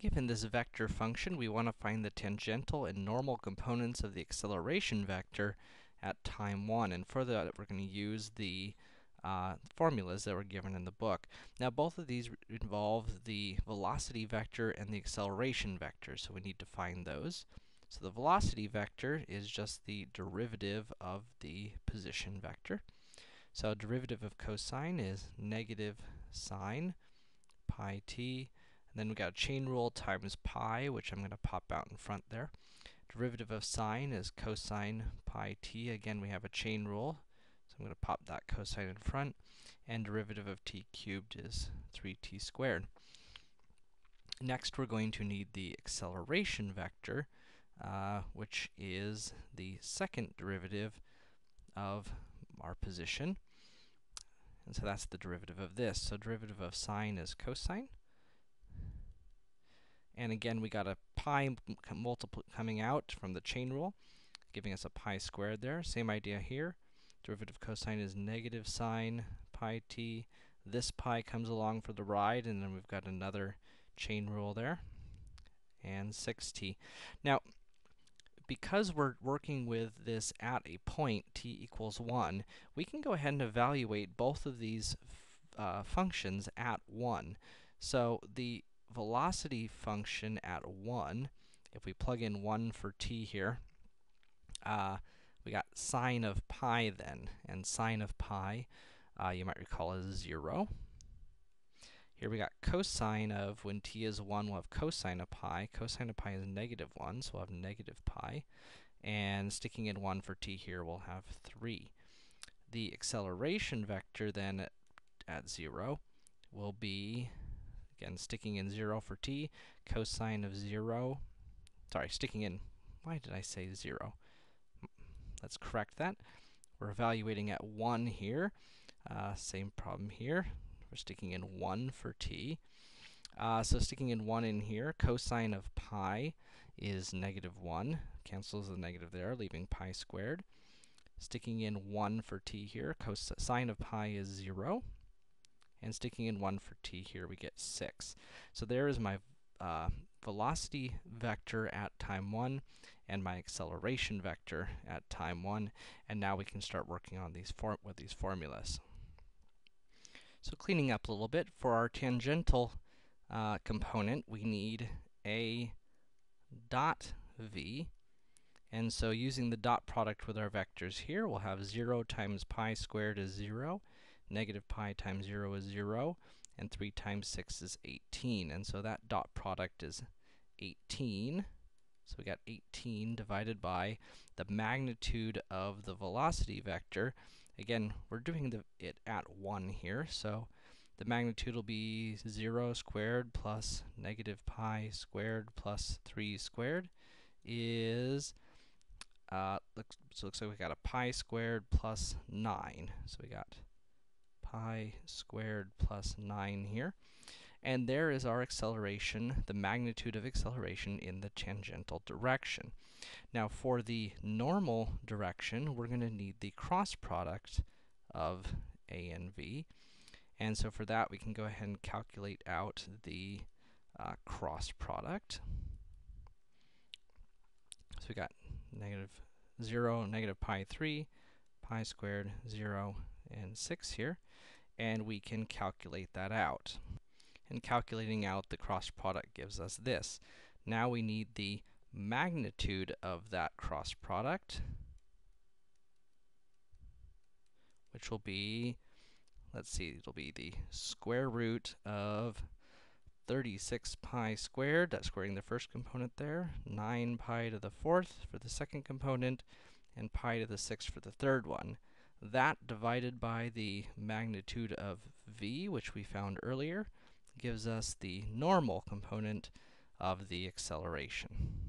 Given this vector function, we want to find the tangential and normal components of the acceleration vector at time 1. And for that, we're going to use the uh, formulas that were given in the book. Now, both of these involve the velocity vector and the acceleration vector, so we need to find those. So the velocity vector is just the derivative of the position vector. So derivative of cosine is negative sine pi t and then we got a chain rule times pi, which I'm going to pop out in front there. Derivative of sine is cosine pi t. Again, we have a chain rule, so I'm going to pop that cosine in front. And derivative of t cubed is 3t squared. Next, we're going to need the acceleration vector, uh, which is the second derivative of our position. And so that's the derivative of this. So derivative of sine is cosine. And again, we got a pi multiple coming out from the chain rule, giving us a pi squared there. Same idea here. Derivative of cosine is negative sine pi t. This pi comes along for the ride, and then we've got another chain rule there, and 6t. Now, because we're working with this at a point t equals 1, we can go ahead and evaluate both of these uh, functions at 1. So the velocity function at 1, if we plug in 1 for t here, uh, we got sine of pi then, and sine of pi, uh, you might recall is 0. Here we got cosine of, when t is 1, we'll have cosine of pi. Cosine of pi is negative 1, so we'll have negative pi. And sticking in 1 for t here, we'll have 3. The acceleration vector then at, at 0 will be Again, sticking in 0 for t, cosine of 0, sorry, sticking in, why did I say 0? Let's correct that. We're evaluating at 1 here. Uh, same problem here. We're sticking in 1 for t. Uh, so sticking in 1 in here, cosine of pi is negative 1. Cancels the negative there, leaving pi squared. Sticking in 1 for t here, cosine of pi is 0 and sticking in 1 for t here, we get 6. So there is my uh, velocity vector at time 1 and my acceleration vector at time 1, and now we can start working on these with these formulas. So cleaning up a little bit, for our tangential uh, component, we need a dot v, and so using the dot product with our vectors here, we'll have 0 times pi squared is 0, negative pi times 0 is 0, and 3 times 6 is 18. And so that dot product is 18. So we got 18 divided by the magnitude of the velocity vector. Again, we're doing the, it at 1 here, so the magnitude will be 0 squared plus negative pi squared plus 3 squared is, uh, looks, so looks like we got a pi squared plus 9. So we got pi squared plus 9 here. And there is our acceleration, the magnitude of acceleration in the tangential direction. Now for the normal direction, we're going to need the cross product of a and v. And so for that, we can go ahead and calculate out the uh, cross product. So we got negative 0, negative pi 3, pi squared, 0, and 6 here and we can calculate that out. And calculating out the cross product gives us this. Now we need the magnitude of that cross product, which will be, let's see, it'll be the square root of 36 pi squared, that's squaring the first component there, 9 pi to the fourth for the second component, and pi to the sixth for the third one. That divided by the magnitude of v, which we found earlier, gives us the normal component of the acceleration.